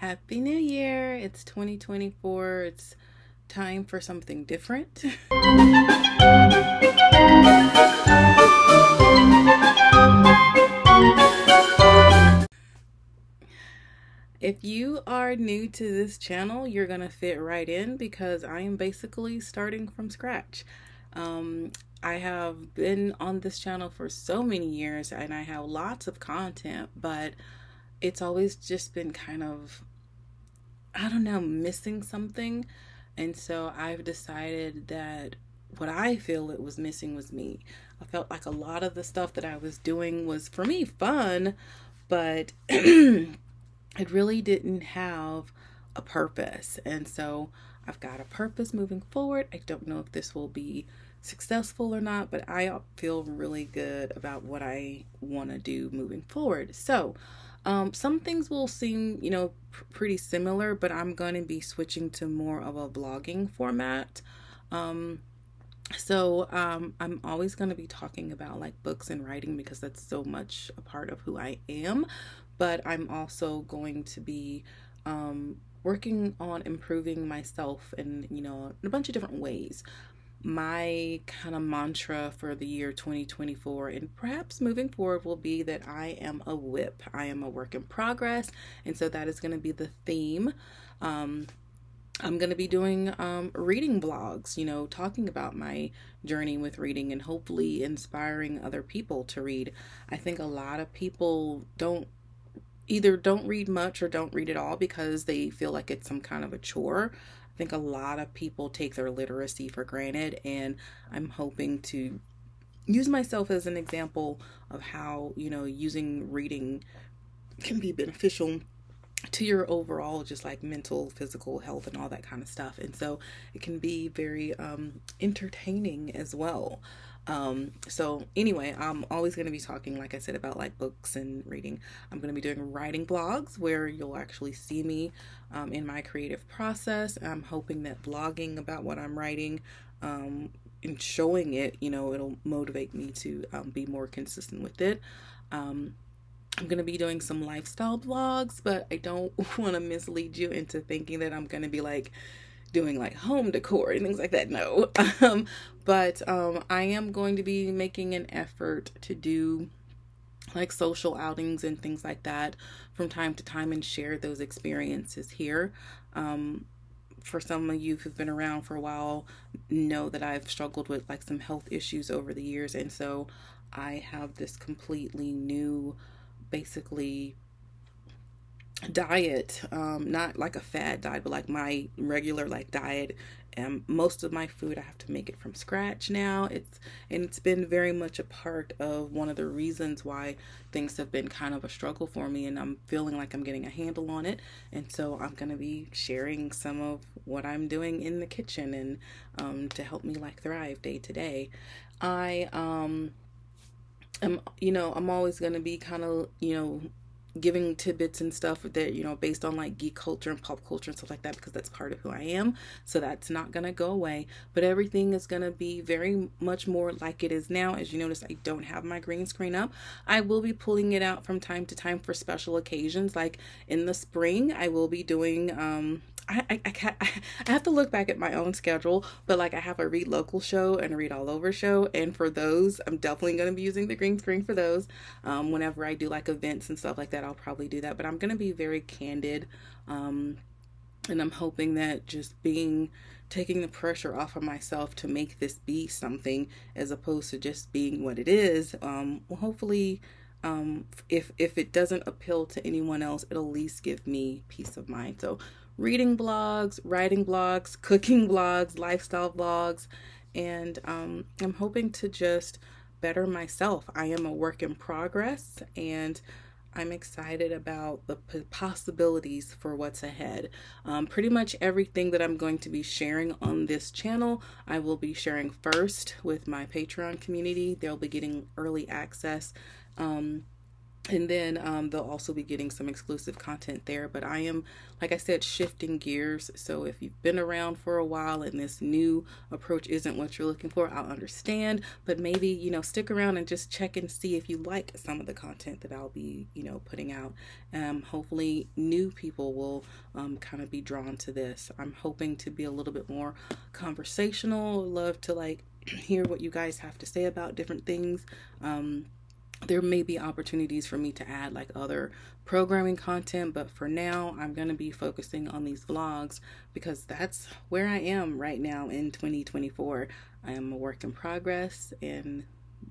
Happy New Year! It's 2024. It's time for something different. If you are new to this channel, you're going to fit right in because I am basically starting from scratch. Um, I have been on this channel for so many years and I have lots of content, but it's always just been kind of, I don't know, missing something. And so I've decided that what I feel it was missing was me. I felt like a lot of the stuff that I was doing was for me fun, but it really didn't have a purpose. And so I've got a purpose moving forward. I don't know if this will be successful or not, but I feel really good about what I want to do moving forward. So, um, some things will seem, you know, pr- pretty similar, but I'm going to be switching to more of a vlogging format. Um, so um, I'm always going to be talking about like books and writing because that's so much a part of who I am. But I'm also going to be um, working on improving myself in you know in a bunch of different ways my kind of mantra for the year 2024 and perhaps moving forward will be that I am a whip. I am a work in progress. And so that is going to be the theme. Um, I'm going to be doing um, reading blogs, you know, talking about my journey with reading and hopefully inspiring other people to read. I think a lot of people don't either don't read much or don't read at all because they feel like it's some kind of a chore think a lot of people take their literacy for granted, and I'm hoping to use myself as an example of how, you know, using reading can be beneficial to your overall just like mental physical health and all that kind of stuff. And so it can be very um entertaining as well um, so anyway, I'm always going to be talking, like I said, about like books and reading. I'm going to be doing writing blogs where you'll actually see me um, in my creative process. I'm hoping that blogging about what I'm writing um, and showing it, you know, it'll motivate me to um, be more consistent with it. Um, I'm going to be doing some lifestyle blogs, but I don't want to mislead you into thinking that I'm going to be like, doing like home decor and things like that. No. Um, but um, I am going to be making an effort to do like social outings and things like that from time to time and share those experiences here. Um, for some of you who've been around for a while, know that I've struggled with like some health issues over the years, and so I have this completely new, basically diet um not like a fad diet but like my regular like diet and most of my food i have to make it from scratch now. It's and it's been very much a part of one of the reasons why things have been kind of a struggle for me and i'm feeling like i'm getting a handle on it. And so i'm going to be sharing some of what i'm doing in the kitchen and um to help me like thrive day to day. I um am you know i'm always going to be kind of you know giving tidbits and stuff that you know based on like geek culture and pop culture and stuff like that because that's part of who I am. So that's not gonna go away. But everything is gonna be very much more like it is now. As you notice I don't have my green screen up. I will be pulling it out from time to time for special occasions. Like in the spring I will be doing um I, I, can't, I have to look back at my own schedule, but like I have a read local show and a read all over show. And for those, I'm definitely going to be using the green screen for those. Um, whenever I do like events and stuff like that, I'll probably do that. But I'm going to be very candid. Um, and I'm hoping that just being taking the pressure off of myself to make this be something as opposed to just being what it is um, will hopefully um, if if it doesn't appeal to anyone else it'll at least give me peace of mind so reading blogs, writing blogs, cooking blogs, lifestyle blogs, and um, I'm hoping to just better myself. I am a work in progress and I'm excited about the possibilities for what's ahead. Um, pretty much everything that I'm going to be sharing on this channel, I will be sharing first with my Patreon community. They'll be getting early access. Um, and then um, they'll also be getting some exclusive content there. But i am like i said shifting gears. So if you've been around for a while and this new approach isn't what you're looking for i'll understand. But maybe you know stick around and just check and see if you like some of the content that i'll be you know putting out. Um, hopefully new people will um, kind of be drawn to this. I'm hoping to be a little bit more conversational. Love to like hear what you guys have to say about different things. Um, there may be opportunities for me to add like other programming content, but for now, I'm going to be focusing on these vlogs because that's where I am right now in 2024. I am a work in progress, and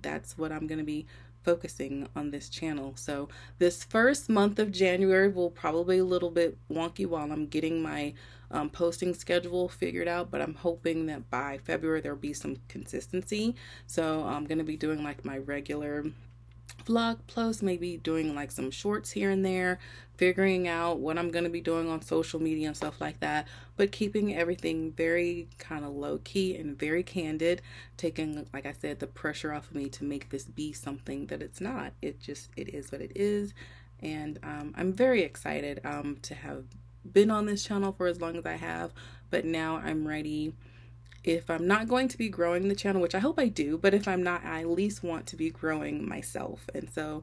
that's what I'm going to be focusing on this channel. So, this first month of January will probably a little bit wonky while I'm getting my um, posting schedule figured out, but I'm hoping that by February there'll be some consistency. So, I'm going to be doing like my regular vlog plus maybe doing like some shorts here and there figuring out what i'm going to be doing on social media and stuff like that. But keeping everything very kind of low key and very candid taking like i said the pressure off of me to make this be something that it's not. It just it is what it is. And um, i'm very excited um, to have been on this channel for as long as i have. But now i'm ready if I'm not going to be growing the channel, which I hope I do, but if I'm not, I at least want to be growing myself. And so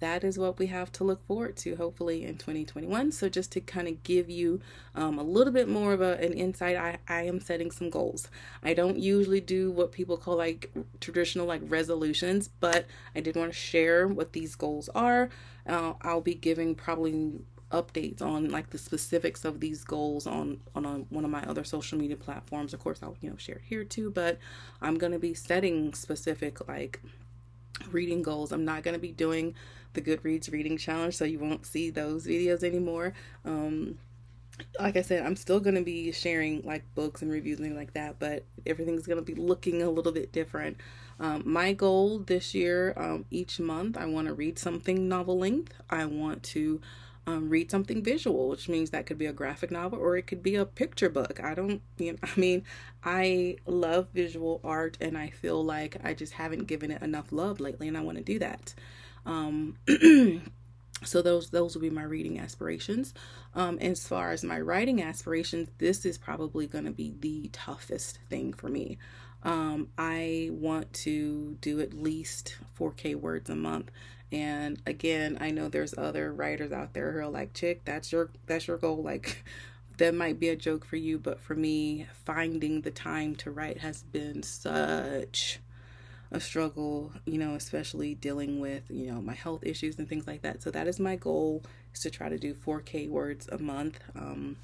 that is what we have to look forward to hopefully in 2021 so just to kind of give you um, a little bit more of a, an insight I, I am setting some goals. I don't usually do what people call like traditional like resolutions but i did want to share what these goals are. Uh, i'll be giving probably updates on like the specifics of these goals on on one of my other social media platforms of course i'll you know share here too but i'm going to be setting specific like reading goals i'm not going to be doing the goodreads reading challenge so you won't see those videos anymore um like I said, I'm still going to be sharing like books and reviews and like that, but everything's going to be looking a little bit different. Um, my goal this year, um, each month, I want to read something novel length. I want to um, read something visual, which means that could be a graphic novel or it could be a picture book. I don't, you know, I mean, I love visual art and I feel like I just haven't given it enough love lately, and I want to do that. Um, so those those will be my reading aspirations. Um, as far as my writing aspirations, this is probably going to be the toughest thing for me. Um, I want to do at least 4K words a month and again, I know there's other writers out there who are like, "Chick, that's your that's your goal." Like that might be a joke for you, but for me, finding the time to write has been such a struggle, you know, especially dealing with, you know, my health issues and things like that. So that is my goal is to try to do 4k words a month. Um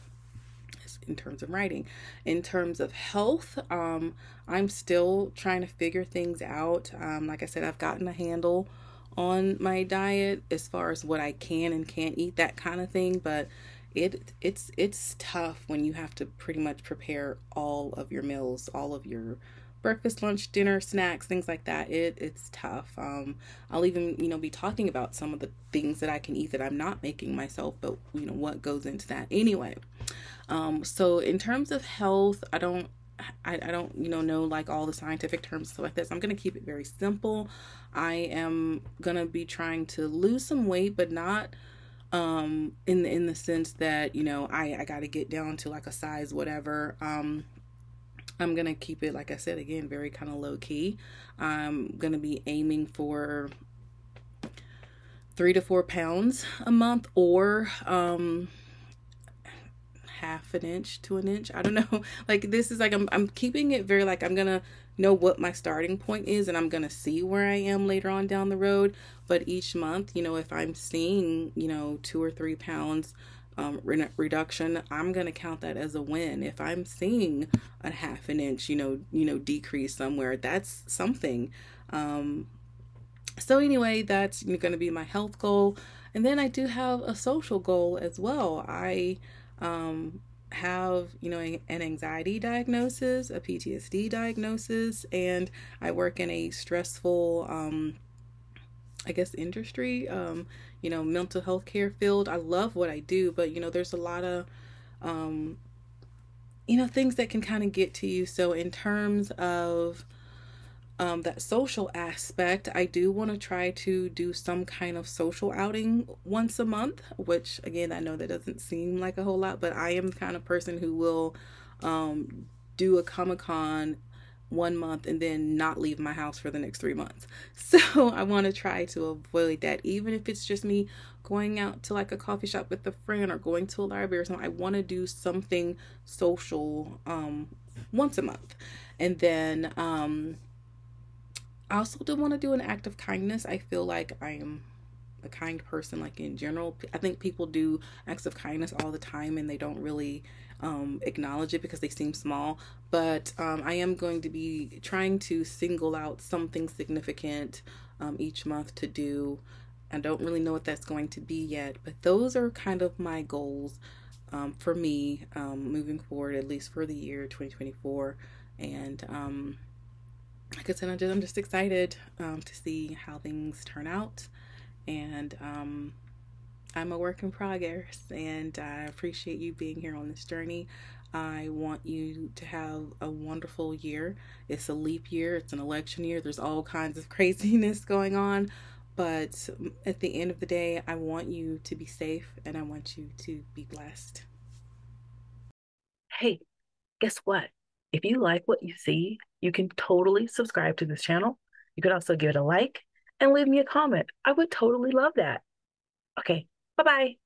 in terms of writing. In terms of health, um, I'm still trying to figure things out. Um, like I said, I've gotten a handle on my diet as far as what I can and can't eat, that kind of thing. But it it's it's tough when you have to pretty much prepare all of your meals, all of your breakfast, lunch, dinner, snacks, things like that. It it's tough. Um, I'll even you know be talking about some of the things that I can eat that I'm not making myself, but you know what goes into that anyway. Um, so in terms of health, I don't I, I don't you know know like all the scientific terms stuff like this i'm going to keep it very simple. I am going to be trying to lose some weight but not um in the in the sense that you know i i got to get down to like a size whatever. Um i'm going to keep it like i said again very kind of low key i'm going to be aiming for three to four pounds a month or um half an inch to an inch. I don't know. Like this is like I'm I'm keeping it very like I'm gonna know what my starting point is and I'm gonna see where I am later on down the road. But each month, you know, if I'm seeing, you know, two or three pounds um, re- reduction, I'm gonna count that as a win. If I'm seeing a half an inch, you know, you know, decrease somewhere, that's something. Um, so anyway, that's going to be my health goal, and then I do have a social goal as well. I um, have you know an anxiety diagnosis a ptsd diagnosis and i work in a stressful um, i guess industry um, you know mental health care field. I love what i do but you know there's a lot of um, you know things that can kind of get to you. So in terms of um, that social aspect, I do want to try to do some kind of social outing once a month, which again, I know that doesn't seem like a whole lot, but I am the kind of person who will um, do a Comic Con one month and then not leave my house for the next three months. So I want to try to avoid that, even if it's just me going out to like a coffee shop with a friend or going to a library or something. I want to do something social um, once a month. And then um, I also do want to do an act of kindness. I feel like I am a kind person, like in general. I think people do acts of kindness all the time and they don't really um, acknowledge it because they seem small. But um, I am going to be trying to single out something significant um, each month to do. I don't really know what that's going to be yet, but those are kind of my goals um, for me um, moving forward, at least for the year 2024. And um, like I said, I'm just, I'm just excited um, to see how things turn out. And um, I'm a work in progress, and I appreciate you being here on this journey. I want you to have a wonderful year. It's a leap year, it's an election year, there's all kinds of craziness going on. But at the end of the day, I want you to be safe and I want you to be blessed. Hey, guess what? If you like what you see, you can totally subscribe to this channel. You could also give it a like and leave me a comment. I would totally love that. Okay, bye bye.